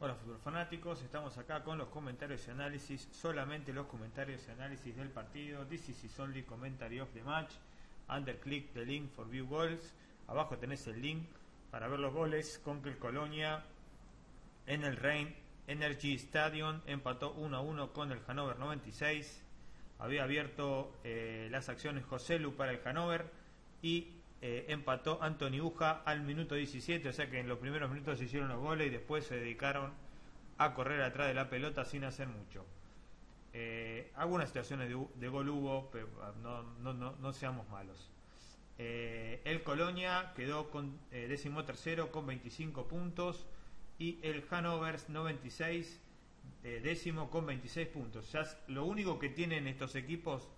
Hola fútbol fanáticos, estamos acá con los comentarios y análisis, solamente los comentarios y análisis del partido. This is only commentary of the match. Under click the link for view goals. Abajo tenés el link para ver los goles con que el Colonia en el Rhein Energy Stadium empató 1 a 1 con el Hannover 96. Había abierto eh, las acciones José Lu para el Hannover y eh, empató Anthony Uja al minuto 17, o sea que en los primeros minutos se hicieron los goles y después se dedicaron a correr atrás de la pelota sin hacer mucho. Eh, algunas situaciones de, gol hubo, pero ah, no, no, seamos malos. Eh, el Colonia quedó con décimo tercero con 25 puntos y el Hannover 96 décimo con 26 puntos. Ya lo único que tienen estos equipos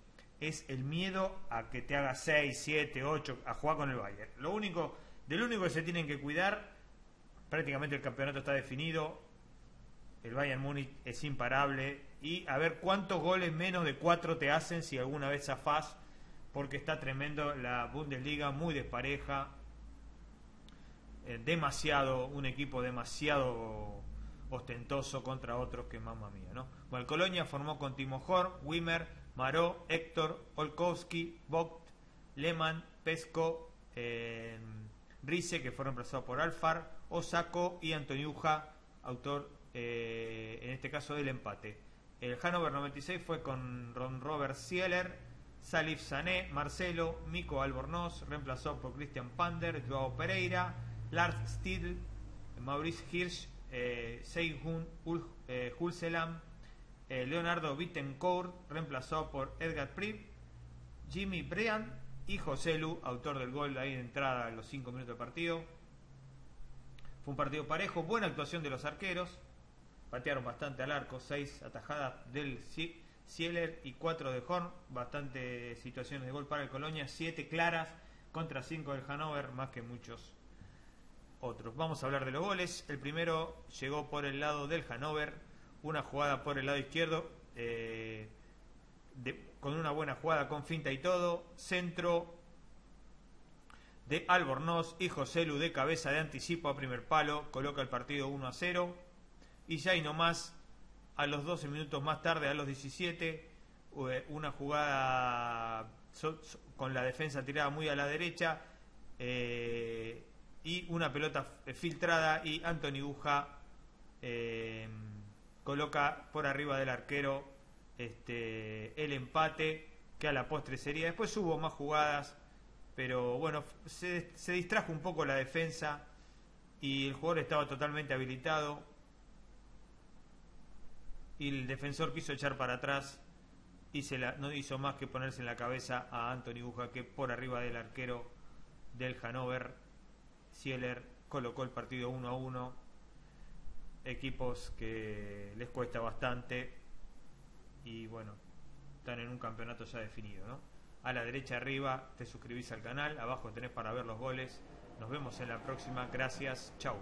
es el miedo a que te haga 6, 7, 8, a jugar con el Bayern. Lo único, del único que se tienen que cuidar, prácticamente el campeonato está definido, el Bayern Múnich es imparable y a ver cuántos goles menos de 4 te hacen si alguna vez zafás, porque está tremendo la Bundesliga, muy despareja, eh, demasiado, un equipo demasiado ostentoso contra otros que mamma mía, ¿no? Bueno, Colonia formó con Timo Hor, Wimmer, Maró, Héctor, Olkowski, Vogt, Lehmann, Pesco, eh, Rice, que fue reemplazado por Alfar, Osako y Antoniuja, autor eh, en este caso del empate. El Hannover 96 fue con Ron Robert Sieler, Salif Sané, Marcelo, Mico Albornoz, reemplazado por Christian Pander, Joao Pereira, Lars Stiedl, Maurice Hirsch, eh, Seihun eh, Hulselam, eh, Leonardo Bittencourt, reemplazado por Edgar Priv, Jimmy Brean y José Lu, autor del gol ahí de entrada en los 5 minutos de partido. Fue un partido parejo, buena actuación de los arqueros, patearon bastante al arco, 6 atajadas del Cieler y 4 de Horn, bastante situaciones de gol para el Colonia, 7 claras contra 5 del Hannover, más que muchos otros. Vamos a hablar de los goles. El primero llegó por el lado del Hannover, una jugada por el lado izquierdo, eh, con una buena jugada con finta y todo, centro de Albornoz y José Lu de cabeza de anticipo a primer palo, coloca el partido 1 a 0 y ya y nomás a los 12 minutos más tarde, a los 17, eh, una jugada con la defensa tirada muy a la derecha eh, y una pelota filtrada y Anthony Buja coloca por arriba del arquero este, el empate, que a la postre sería. Después hubo más jugadas, pero bueno, se, se distrajo un poco la defensa y el jugador estaba totalmente habilitado. Y el defensor quiso echar para atrás y se la, no hizo más que ponerse en la cabeza a Anthony Buja, que por arriba del arquero del Hannover, Sieler colocó el partido 1 a 1 equipos que les cuesta bastante y bueno, están en un campeonato ya definido, ¿no? A la derecha arriba te suscribís al canal, abajo tenés para ver los goles. Nos vemos en la próxima, gracias, chau.